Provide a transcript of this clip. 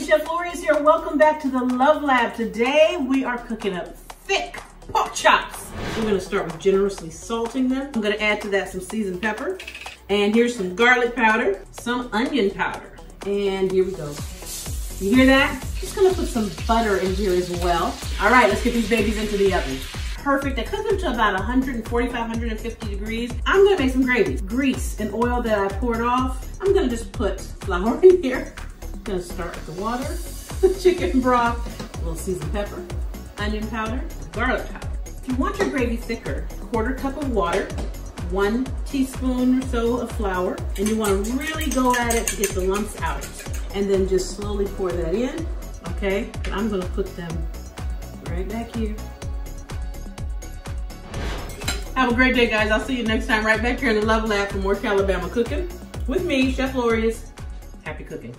Chef Lorious here. Welcome back to the Love Lab. Today we are cooking up thick pork chops. We're gonna start with generously salting them. I'm gonna add to that some seasoned pepper. And here's some garlic powder, some onion powder. And here we go. You hear that? Just gonna put some butter in here as well. All right, let's get these babies into the oven. Perfect, I cook them to about 145, 150 degrees. I'm gonna make some gravy. Grease and oil that I poured off. I'm gonna just put flour in here. Gonna start with the water, chicken broth, a little seasoned pepper, onion powder, garlic powder. If you want your gravy thicker, quarter cup of water, one teaspoon or so of flour, and you wanna really go at it to get the lumps out. And then just slowly pour that in, okay? I'm gonna put them right back here. Have a great day, guys. I'll see you next time right back here in the Love Lab for more Calibama cooking with me, Chef Lorious Happy Cooking.